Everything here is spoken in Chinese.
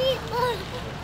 你爸，